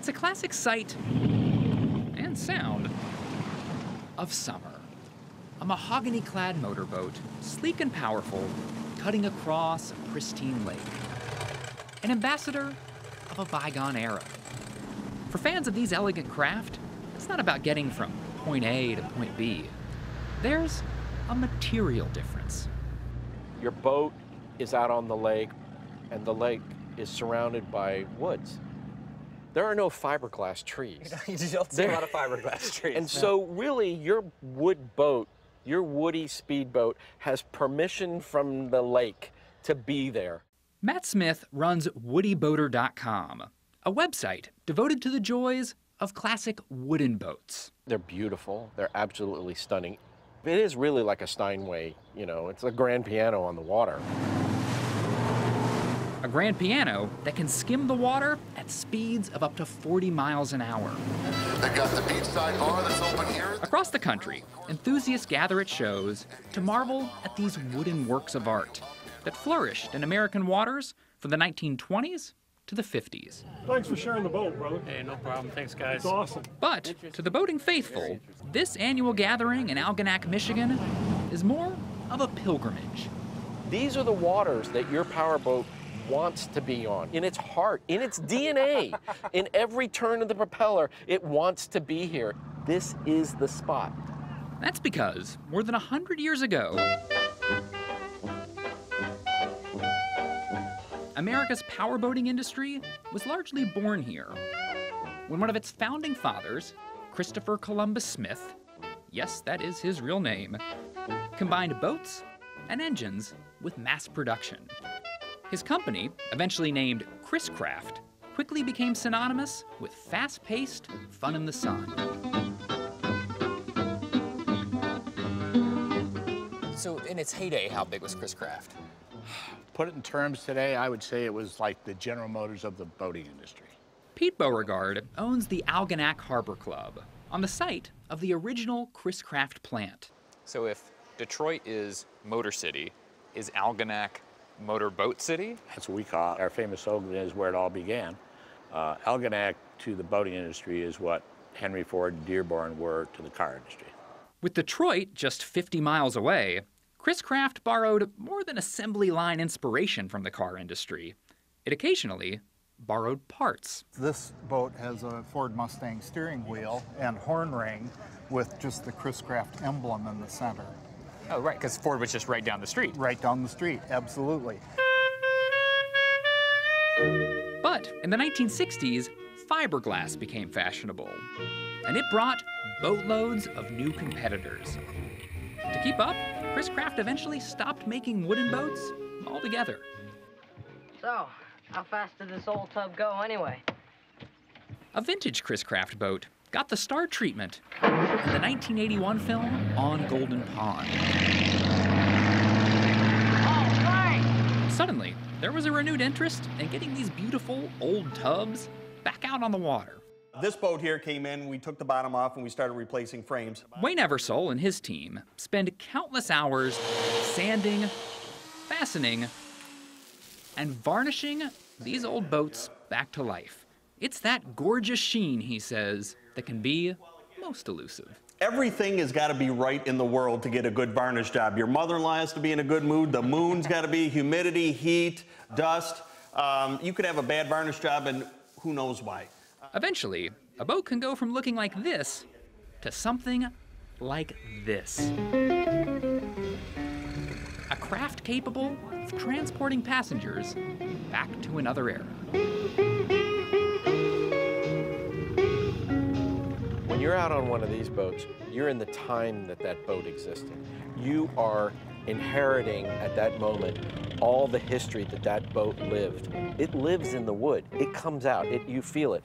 It's a classic sight and sound of summer. A mahogany clad motorboat, sleek and powerful, cutting across a pristine lake. An ambassador of a bygone era. For fans of these elegant craft, it's not about getting from point A to point B. There's a material difference. Your boat is out on the lake, and the lake is surrounded by woods. There are no fiberglass trees. you don't see a lot of fiberglass trees. And so, really, your wood boat, your woody speedboat, has permission from the lake to be there. Matt Smith runs woodyboater.com, a website devoted to the joys of classic wooden boats. They're beautiful. They're absolutely stunning. It is really like a Steinway, you know, it's a grand piano on the water. A grand piano that can skim the water at speeds of up to 40 miles an hour. They got the beachside bar that's open here. Across the country, enthusiasts gather at shows to marvel at these wooden works of art that flourished in American waters from the 1920s to the 50s. Thanks for sharing the boat, brother. Hey, no problem. Thanks, guys. It's awesome. But to the boating faithful, this annual gathering in Algonac, Michigan is more of a pilgrimage. These are the waters that your powerboat wants to be on. In its heart, in its DNA, in every turn of the propeller, it wants to be here. This is the spot. That's because more than 100 years ago, America's powerboating industry was largely born here. When one of its founding fathers, Christopher Columbus Smith, yes, that is his real name, combined boats and engines with mass production. His company, eventually named Chris Craft, quickly became synonymous with fast paced fun in the sun. So, in its heyday, how big was Chris Craft? Put it in terms today, I would say it was like the General Motors of the boating industry. Pete Beauregard owns the Algonac Harbor Club on the site of the original Chris Craft plant. So, if Detroit is Motor City, is Algonac Motor Boat City? That's what we call it. Our famous slogan is where it all began. Uh, Algonac to the boating industry is what Henry Ford and Dearborn were to the car industry. With Detroit just 50 miles away, Chris Craft borrowed more than assembly line inspiration from the car industry. It occasionally borrowed parts. This boat has a Ford Mustang steering wheel and horn ring with just the Chris Craft emblem in the center. Oh, right, because Ford was just right down the street. Right down the street, absolutely. But in the 1960s, fiberglass became fashionable, and it brought boatloads of new competitors. To keep up, Chris Craft eventually stopped making wooden boats altogether. So, how fast did this old tub go anyway? A vintage Chris Craft boat got the star treatment in the 1981 film On Golden Pond. All right! Suddenly, there was a renewed interest in getting these beautiful old tubs back out on the water. This boat here came in, we took the bottom off, and we started replacing frames. Wayne Eversole and his team spend countless hours sanding, fastening, and varnishing these old boats back to life. It's that gorgeous sheen, he says, that can be most elusive. Everything has got to be right in the world to get a good varnish job. Your mother-in-law has to be in a good mood. The moon's got to be humidity, heat, dust. Um, you could have a bad varnish job, and who knows why. Eventually, a boat can go from looking like this to something like this. A craft capable of transporting passengers back to another era. When you're out on one of these boats, you're in the time that that boat existed. You are inheriting at that moment all the history that that boat lived. It lives in the wood. It comes out. It, you feel it.